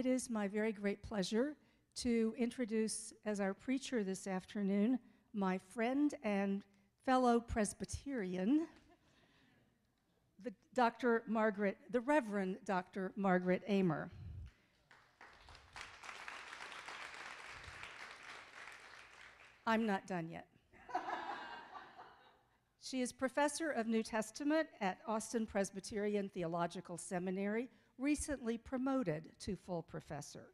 it is my very great pleasure to introduce as our preacher this afternoon my friend and fellow Presbyterian, the Dr. Margaret, the Reverend Dr. Margaret Aymer. I'm not done yet. she is professor of New Testament at Austin Presbyterian Theological Seminary, recently promoted to full professor.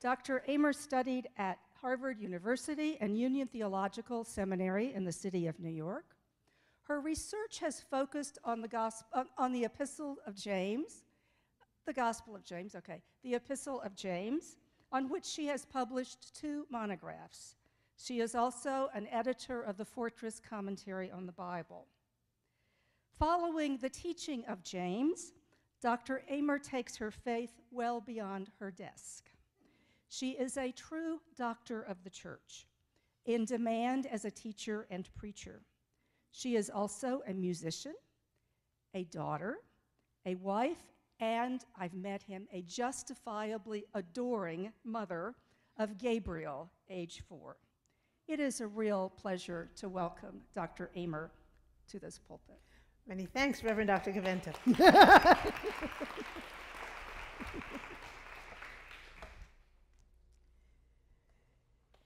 Dr. Aymer studied at Harvard University and Union Theological Seminary in the city of New York. Her research has focused on the, gospel, on the Epistle of James, the Gospel of James, okay, the Epistle of James, on which she has published two monographs. She is also an editor of the Fortress Commentary on the Bible. Following the teaching of James, Dr. Aymer takes her faith well beyond her desk. She is a true doctor of the church, in demand as a teacher and preacher. She is also a musician, a daughter, a wife, and I've met him, a justifiably adoring mother of Gabriel, age four. It is a real pleasure to welcome Dr. Aymer to this pulpit. Many thanks, Reverend Dr. Gaventa.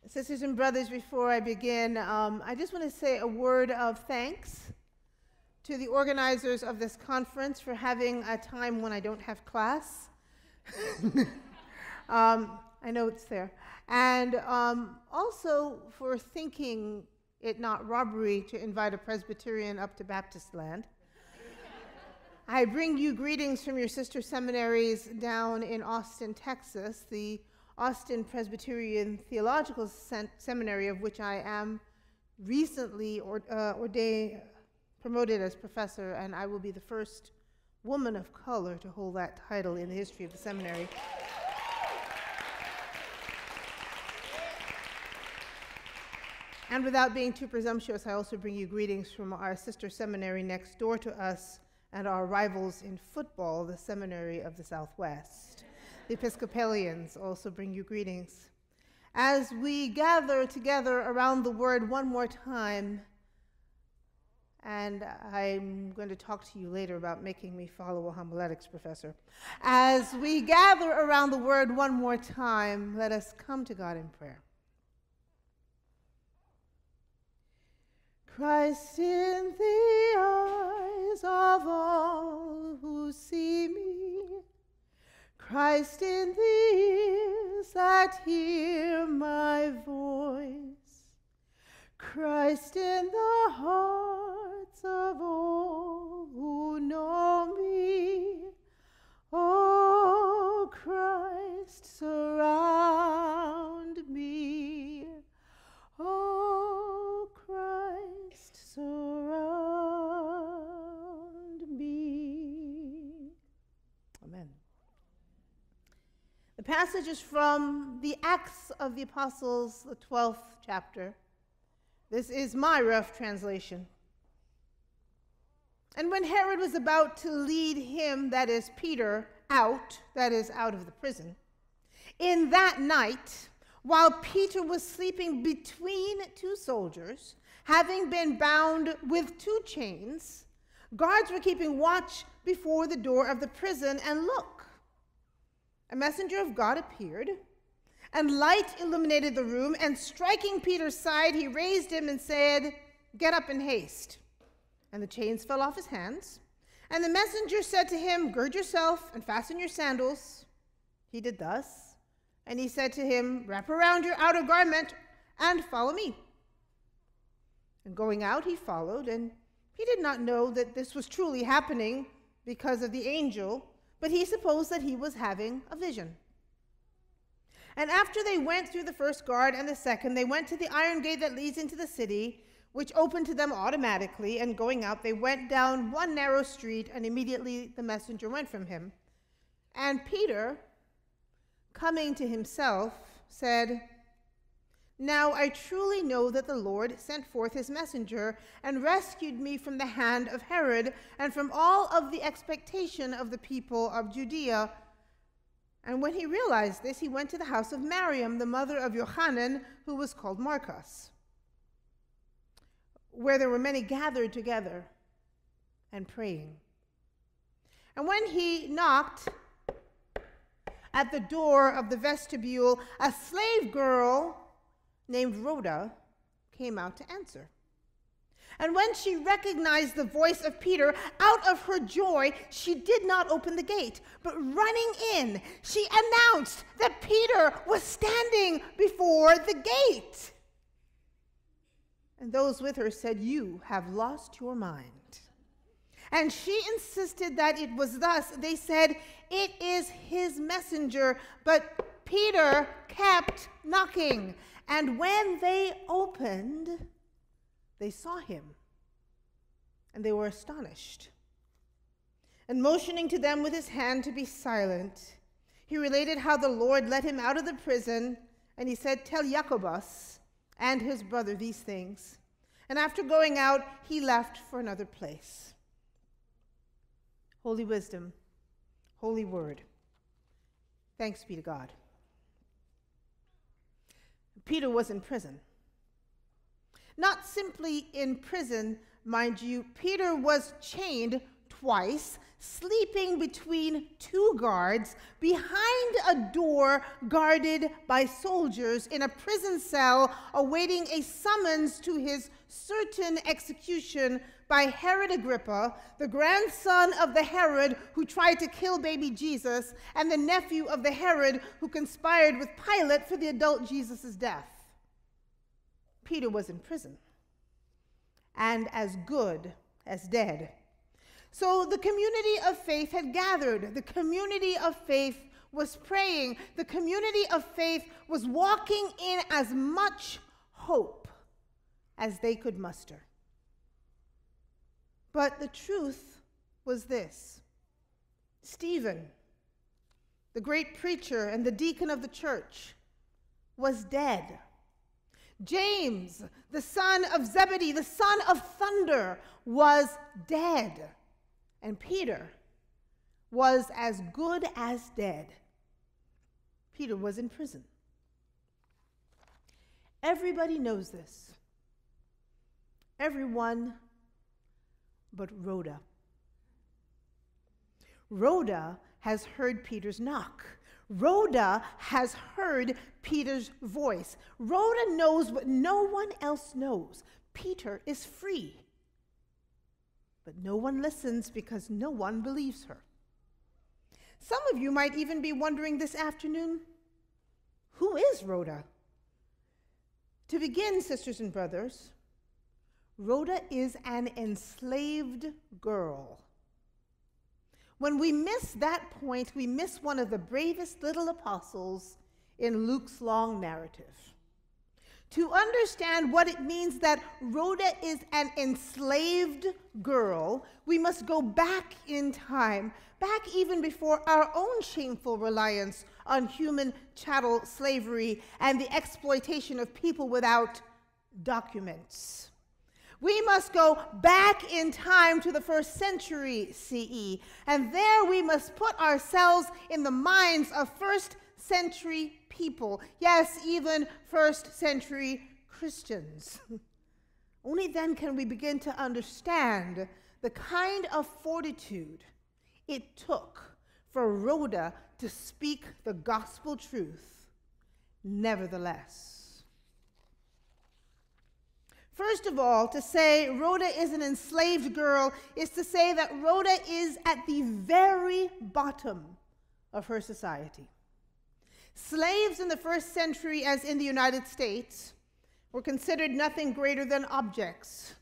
Sisters and brothers, before I begin, um, I just want to say a word of thanks to the organizers of this conference for having a time when I don't have class. um, I know it's there. And um, also for thinking it not robbery to invite a Presbyterian up to Baptist land. I bring you greetings from your sister seminaries down in Austin, Texas. The Austin Presbyterian Theological Seminary, of which I am recently or, uh, ordained, promoted as professor, and I will be the first woman of color to hold that title in the history of the seminary. And without being too presumptuous, I also bring you greetings from our sister seminary next door to us and our rivals in football, the Seminary of the Southwest. The Episcopalians also bring you greetings. As we gather together around the word one more time, and I'm going to talk to you later about making me follow a homiletics professor. As we gather around the word one more time, let us come to God in prayer. Christ in the eyes of all who see me Christ in the ears that hear my voice, Christ in the hearts of all who know me. Oh, Christ, surround passage is from the Acts of the Apostles, the 12th chapter. This is my rough translation. And when Herod was about to lead him, that is Peter, out, that is, out of the prison, in that night, while Peter was sleeping between two soldiers, having been bound with two chains, guards were keeping watch before the door of the prison, and look, a messenger of God appeared, and light illuminated the room, and striking Peter's side, he raised him and said, Get up in haste. And the chains fell off his hands. And the messenger said to him, Gird yourself and fasten your sandals. He did thus. And he said to him, Wrap around your outer garment and follow me. And going out, he followed, and he did not know that this was truly happening because of the angel but he supposed that he was having a vision. And after they went through the first guard and the second, they went to the iron gate that leads into the city, which opened to them automatically. And going out, they went down one narrow street, and immediately the messenger went from him. And Peter, coming to himself, said, Now I truly know that the Lord sent forth his messenger and rescued me from the hand of Herod and from all of the expectation of the people of Judea. And when he realized this, he went to the house of Miriam, the mother of Johanan, who was called Marcos, where there were many gathered together and praying. And when he knocked at the door of the vestibule, a slave girl named Rhoda came out to answer. And when she recognized the voice of Peter, out of her joy, she did not open the gate, but running in, she announced that Peter was standing before the gate. And those with her said, You have lost your mind. And she insisted that it was thus. They said, It is his messenger. But Peter kept knocking. And when they opened, they saw him, and they were astonished. And motioning to them with his hand to be silent, he related how the Lord let him out of the prison, and he said, Tell Jacobus and his brother these things. And after going out, he left for another place. Holy wisdom, holy word. Thanks be to God. Peter was in prison. Not simply in prison, mind you, Peter was chained twice, sleeping between two guards behind a door guarded by soldiers in a prison cell awaiting a summons to his certain execution by Herod Agrippa, the grandson of the Herod who tried to kill baby Jesus, and the nephew of the Herod who conspired with Pilate for the adult Jesus' death. Peter was in prison and as good as dead. So the community of faith had gathered. The community of faith was praying. The community of faith was walking in as much hope as they could muster. But the truth was this Stephen, the great preacher and the deacon of the church, was dead. James, the son of Zebedee, the son of thunder, was dead. And Peter was as good as dead. Peter was in prison. Everybody knows this. Everyone but Rhoda. Rhoda has heard Peter's knock. Rhoda has heard Peter's voice. Rhoda knows what no one else knows Peter is free. But no one listens because no one believes her. Some of you might even be wondering this afternoon who is Rhoda? To begin, sisters and brothers, Rhoda is an enslaved girl. When we miss that point, we miss one of the bravest little apostles in Luke's long narrative. To understand what it means that Rhoda is an enslaved girl, we must go back in time, back even before our own shameful reliance on human chattel slavery and the exploitation of people without documents. We must go back in time to the first century CE, and there we must put ourselves in the minds of first century people. Yes, even first century Christians. Only then can we begin to understand the kind of fortitude it took for Rhoda to speak the gospel truth, nevertheless. First of all, to say Rhoda is an enslaved girl is to say that Rhoda is at the very bottom of her society. Slaves in the first century, as in the United States, were considered nothing greater than objects,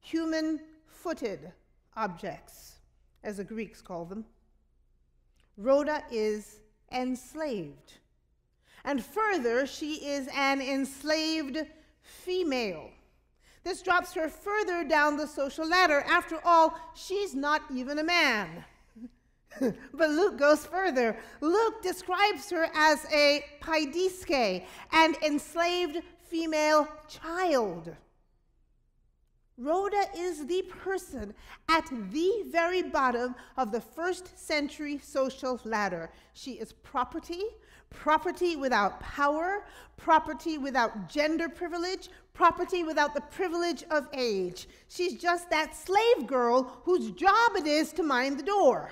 human footed objects, as the Greeks call them. Rhoda is enslaved. And further, she is an enslaved female. This drops her further down the social ladder. After all, she's not even a man. but Luke goes further. Luke describes her as a paidiske, an enslaved female child. Rhoda is the person at the very bottom of the first century social ladder. She is property, property without power, property without gender privilege, property without the privilege of age. She's just that slave girl whose job it is to mind the door.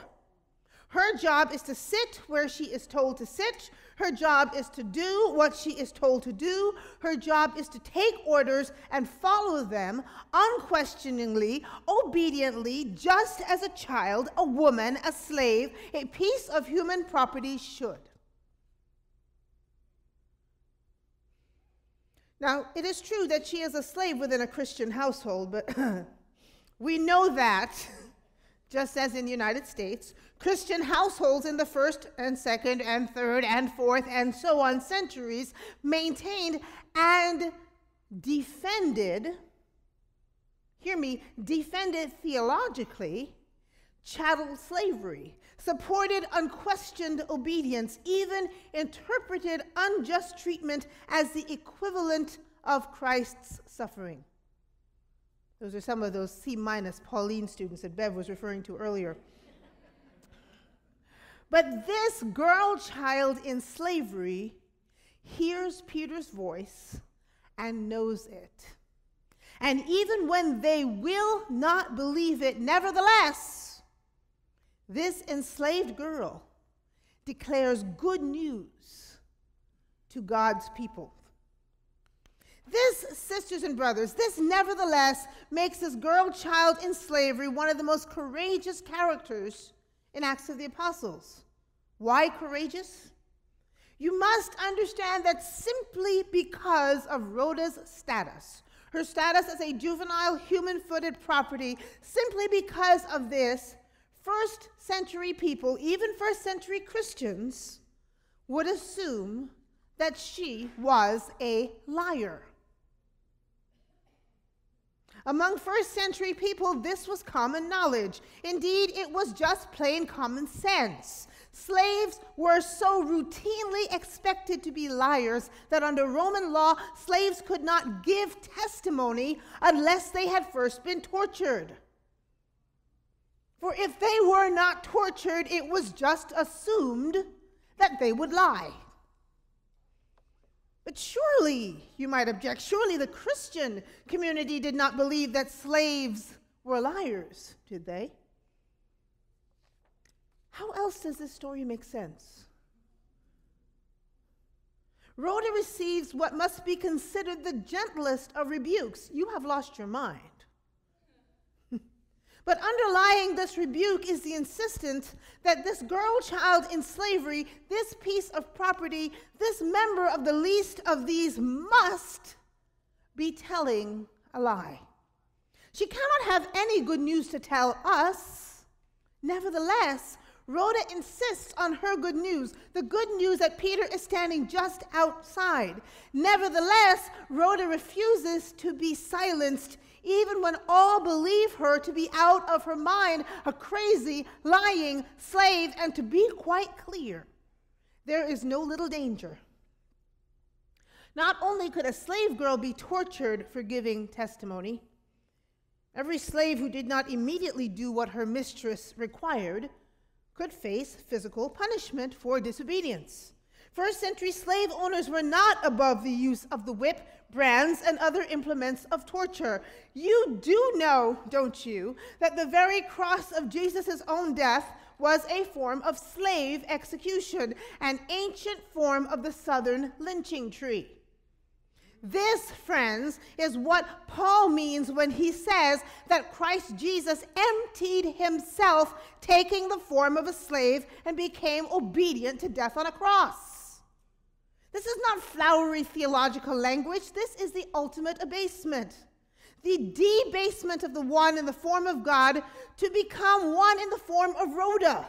Her job is to sit where she is told to sit. Her job is to do what she is told to do. Her job is to take orders and follow them unquestioningly, obediently, just as a child, a woman, a slave, a piece of human property should. Now, it is true that she is a slave within a Christian household, but we know that, just as in the United States, Christian households in the first and second and third and fourth and so on centuries maintained and defended, hear me, defended theologically chattel slavery, supported unquestioned obedience, even interpreted unjust treatment as the equivalent of Christ's suffering. Those are some of those C minus Pauline students that Bev was referring to earlier. But this girl child in slavery hears Peter's voice and knows it. And even when they will not believe it, nevertheless, this enslaved girl declares good news to God's people. This, sisters and brothers, this nevertheless makes this girl child in slavery one of the most courageous characters in Acts of the Apostles. Why courageous? You must understand that simply because of Rhoda's status, her status as a juvenile human footed property, simply because of this, first century people, even first century Christians, would assume that she was a liar. Among first century people, this was common knowledge. Indeed, it was just plain common sense. Slaves were so routinely expected to be liars that under Roman law, slaves could not give testimony unless they had first been tortured. For if they were not tortured, it was just assumed that they would lie. But surely, you might object, surely the Christian community did not believe that slaves were liars, did they? How else does this story make sense? Rhoda receives what must be considered the gentlest of rebukes. You have lost your mind. But underlying this rebuke is the insistence that this girl child in slavery, this piece of property, this member of the least of these must be telling a lie. She cannot have any good news to tell us. Nevertheless, Rhoda insists on her good news, the good news that Peter is standing just outside. Nevertheless, Rhoda refuses to be silenced even when all believe her to be out of her mind, a crazy, lying slave. And to be quite clear, there is no little danger. Not only could a slave girl be tortured for giving testimony, every slave who did not immediately do what her mistress required could face physical punishment for disobedience. First century slave owners were not above the use of the whip, brands, and other implements of torture. You do know, don't you, that the very cross of Jesus' own death was a form of slave execution, an ancient form of the southern lynching tree. This, friends, is what Paul means when he says that Christ Jesus emptied himself, taking the form of a slave, and became obedient to death on a cross. This is not flowery theological language. This is the ultimate abasement. The debasement of the one in the form of God to become one in the form of Rhoda.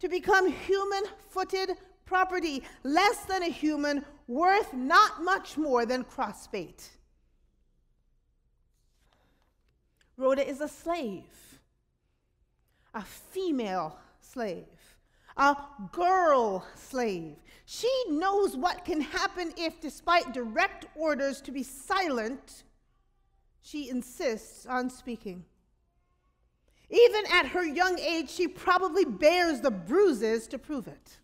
To become human footed property, less than a human, worth not much more than crossbait. Rhoda is a slave, a female slave, a girl slave. She knows what can happen if, despite direct orders to be silent, she insists on speaking. Even at her young age, she probably bears the bruises to prove it.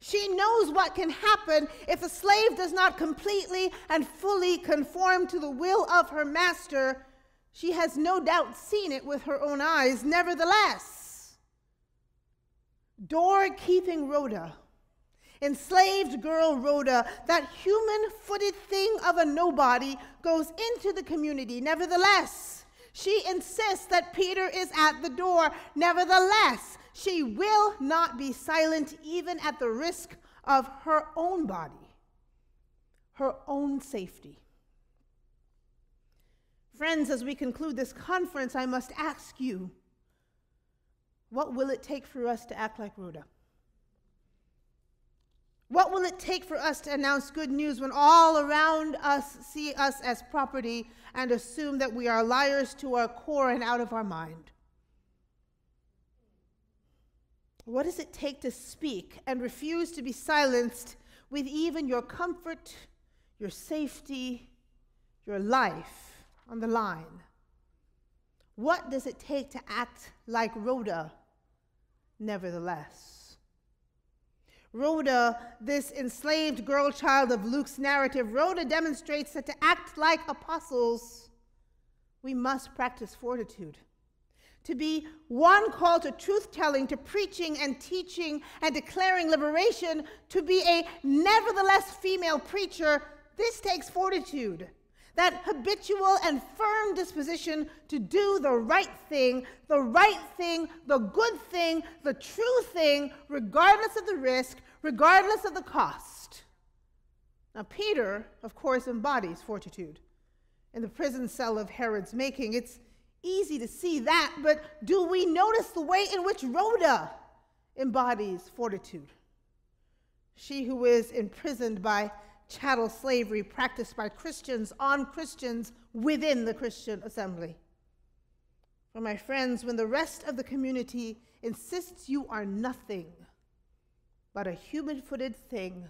She knows what can happen if a slave does not completely and fully conform to the will of her master. She has no doubt seen it with her own eyes. Nevertheless, doorkeeping Rhoda, enslaved girl Rhoda, that human footed thing of a nobody, goes into the community. Nevertheless, she insists that Peter is at the door. Nevertheless, she will not be silent even at the risk of her own body, her own safety. Friends, as we conclude this conference, I must ask you what will it take for us to act like Rhoda? What will it take for us to announce good news when all around us see us as property and assume that we are liars to our core and out of our mind? What does it take to speak and refuse to be silenced with even your comfort, your safety, your life on the line? What does it take to act like Rhoda, nevertheless? Rhoda, this enslaved girl child of Luke's narrative, Rhoda demonstrates that to act like apostles, we must practice fortitude to be one call to truth telling, to preaching and teaching and declaring liberation, to be a nevertheless female preacher, this takes fortitude. That habitual and firm disposition to do the right thing, the right thing, the good thing, the true thing, regardless of the risk, regardless of the cost. Now, Peter, of course, embodies fortitude. In the prison cell of Herod's making, it's easy to see that, but do we notice the way in which Rhoda embodies fortitude? She who is imprisoned by chattel slavery practiced by Christians on Christians within the Christian assembly. For my friends, when the rest of the community insists you are nothing but a human footed thing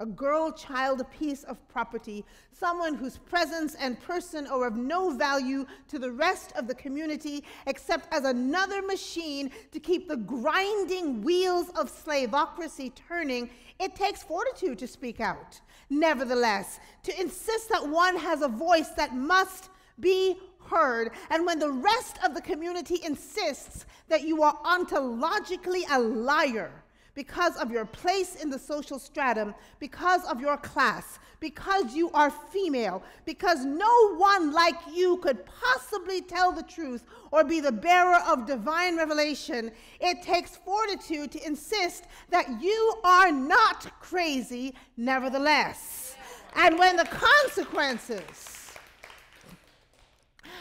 a girl child a piece of property, someone whose presence and person are of no value to the rest of the community except as another machine to keep the grinding wheels of slavocracy turning, it takes fortitude to speak out. Nevertheless, to insist that one has a voice that must be heard, and when the rest of the community insists that you are ontologically a liar, because of your place in the social stratum, because of your class, because you are female, because no one like you could possibly tell the truth or be the bearer of divine revelation, it takes fortitude to insist that you are not crazy, nevertheless. And when the consequences,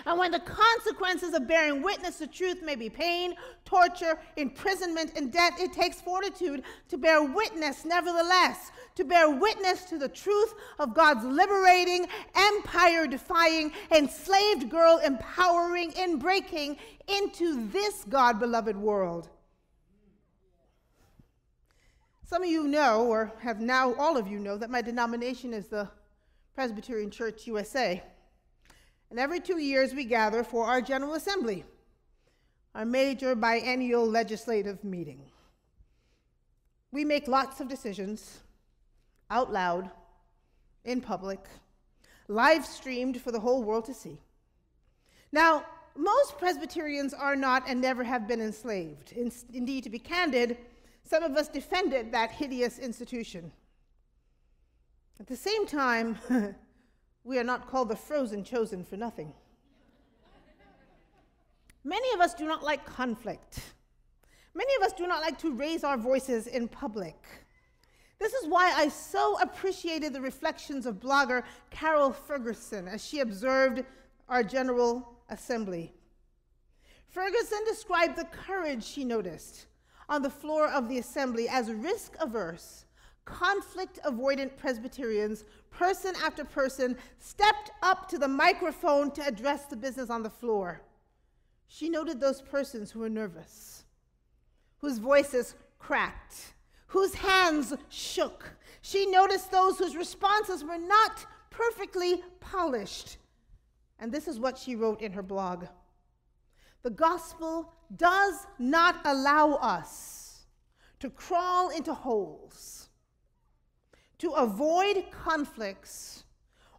and when the consequences of bearing witness to truth may be pain, torture, imprisonment, and death, it takes fortitude to bear witness, nevertheless, to bear witness to the truth of God's liberating, empire defying, enslaved girl empowering, and breaking into this God beloved world. Some of you know, or have now all of you know, that my denomination is the Presbyterian Church USA. And every two years, we gather for our General Assembly, our major biennial legislative meeting. We make lots of decisions out loud, in public, live streamed for the whole world to see. Now, most Presbyterians are not and never have been enslaved. In, indeed, to be candid, some of us defended that hideous institution. At the same time, We are not called the frozen chosen for nothing. Many of us do not like conflict. Many of us do not like to raise our voices in public. This is why I so appreciated the reflections of blogger Carol Ferguson as she observed our General Assembly. Ferguson described the courage she noticed on the floor of the assembly as risk averse conflict avoidant Presbyterians, person after person, stepped up to the microphone to address the business on the floor. She noted those persons who were nervous, whose voices cracked, whose hands shook. She noticed those whose responses were not perfectly polished. And this is what she wrote in her blog The gospel does not allow us to crawl into holes, to avoid conflicts,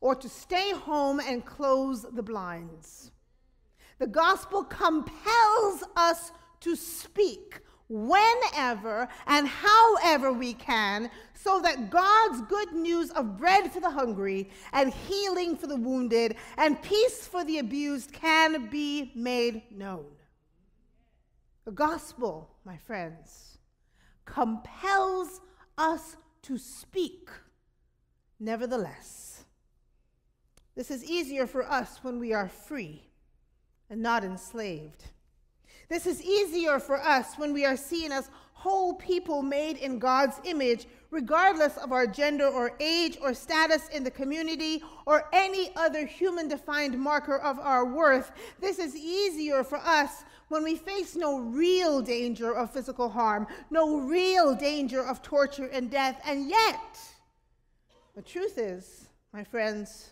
or to stay home and close the blinds. The gospel compels us to speak whenever and however we can so that God's good news of bread for the hungry and healing for the wounded and peace for the abused can be made known. The gospel, my friends, compels us to speak. Nevertheless, this is easier for us when we are free and not enslaved. This is easier for us when we are seen as whole people made in God's image, regardless of our gender or age or status in the community or any other human defined marker of our worth. This is easier for us when we face no real danger of physical harm, no real danger of torture and death. And yet, the truth is, my friends,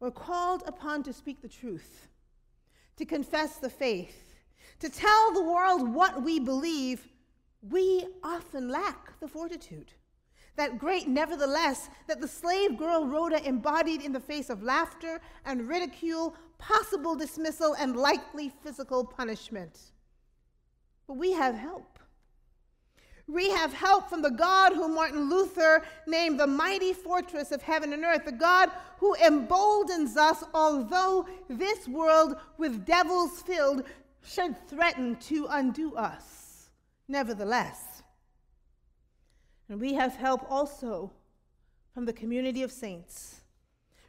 we're called upon to speak the truth, to confess the faith to tell the world what we believe, we often lack the fortitude. That great nevertheless that the slave girl Rhoda embodied in the face of laughter and ridicule, possible dismissal, and likely physical punishment. But we have help. We have help from the God who Martin Luther named the mighty fortress of heaven and earth, the God who emboldens us, although this world with devils filled should threaten to undo us, nevertheless. And we have help also from the community of saints,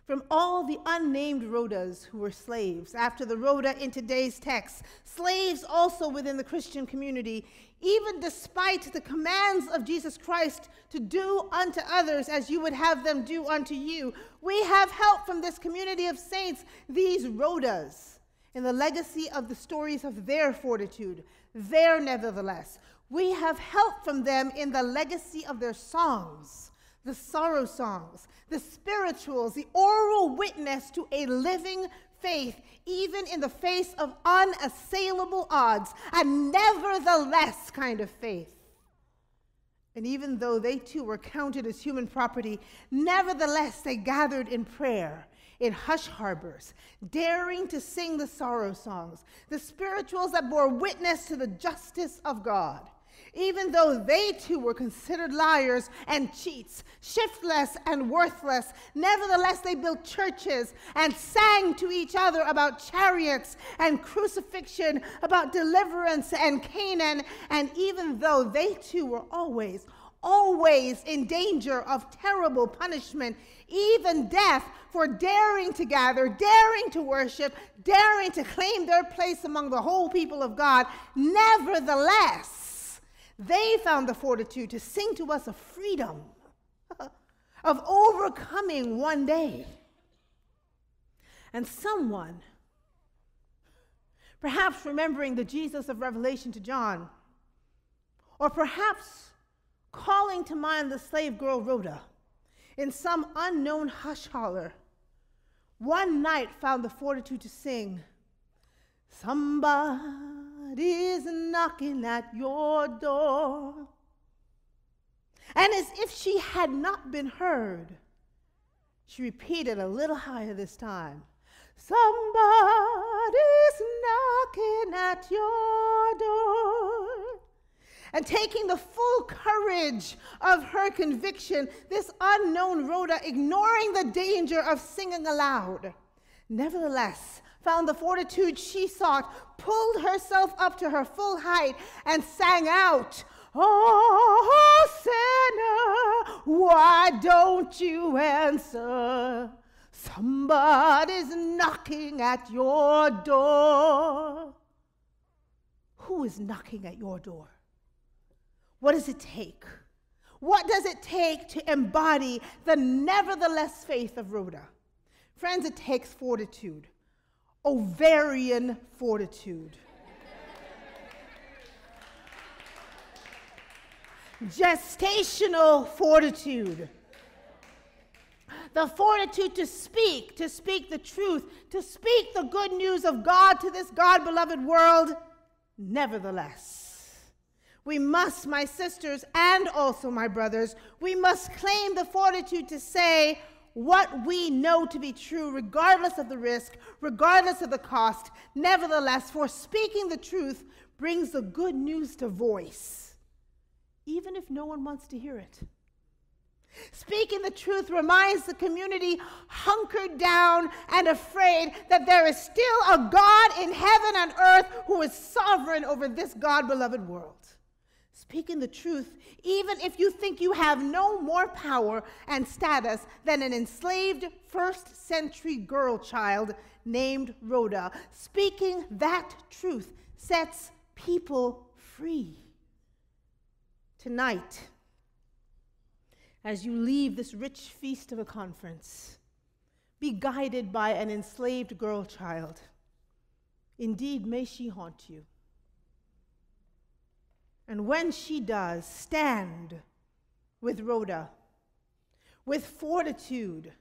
from all the unnamed Rhodas who were slaves. After the Rhoda in today's text, slaves also within the Christian community, even despite the commands of Jesus Christ to do unto others as you would have them do unto you, we have help from this community of saints, these Rhodas in the legacy of the stories of their fortitude, their nevertheless. We have help from them in the legacy of their songs, the sorrow songs, the spirituals, the oral witness to a living faith, even in the face of unassailable odds, a nevertheless kind of faith. And even though they too were counted as human property, nevertheless they gathered in prayer in hush harbors, daring to sing the sorrow songs, the spirituals that bore witness to the justice of God. Even though they too were considered liars and cheats, shiftless and worthless, nevertheless they built churches and sang to each other about chariots and crucifixion, about deliverance and Canaan. And even though they too were always, always in danger of terrible punishment, even death, for daring to gather, daring to worship, daring to claim their place among the whole people of God. Nevertheless, they found the fortitude to sing to us of freedom, of overcoming one day. And someone, perhaps remembering the Jesus of Revelation to John, or perhaps calling to mind the slave girl Rhoda in some unknown hush holler, one night found the fortitude to sing, Somebody's knocking at your door. And as if she had not been heard, she repeated a little higher this time, Somebody's knocking at your door. And taking the full courage of her conviction, this unknown Rhoda, ignoring the danger of singing aloud, nevertheless found the fortitude she sought, pulled herself up to her full height, and sang out, Oh, sinner, why don't you answer? Somebody's knocking at your door. Who is knocking at your door? What does it take? What does it take to embody the nevertheless faith of Rhoda? Friends, it takes fortitude. Ovarian fortitude. Gestational fortitude. The fortitude to speak, to speak the truth, to speak the good news of God to this God beloved world. Nevertheless, we must, my sisters and also my brothers, we must claim the fortitude to say, what we know to be true, regardless of the risk, regardless of the cost. Nevertheless, for speaking the truth brings the good news to voice, even if no one wants to hear it. Speaking the truth reminds the community hunkered down and afraid that there is still a God in heaven and earth who is sovereign over this God beloved world. Speaking the truth, even if you think you have no more power and status than an enslaved first century girl child named Rhoda, speaking that truth sets people free. Tonight, as you leave this rich feast of a conference, be guided by an enslaved girl child. Indeed, may she haunt you. And when she does, stand with Rhoda, with fortitude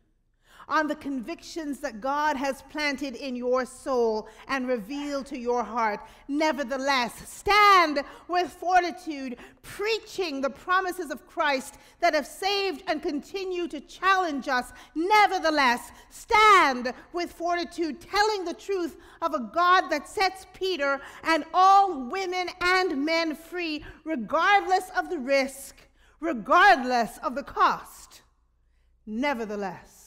on the convictions that God has planted in your soul and revealed to your heart. Nevertheless, stand with fortitude, preaching the promises of Christ that have saved and continue to challenge us. Nevertheless, stand with fortitude, telling the truth of a God that sets Peter and all women and men free, regardless of the risk, regardless of the cost. Nevertheless,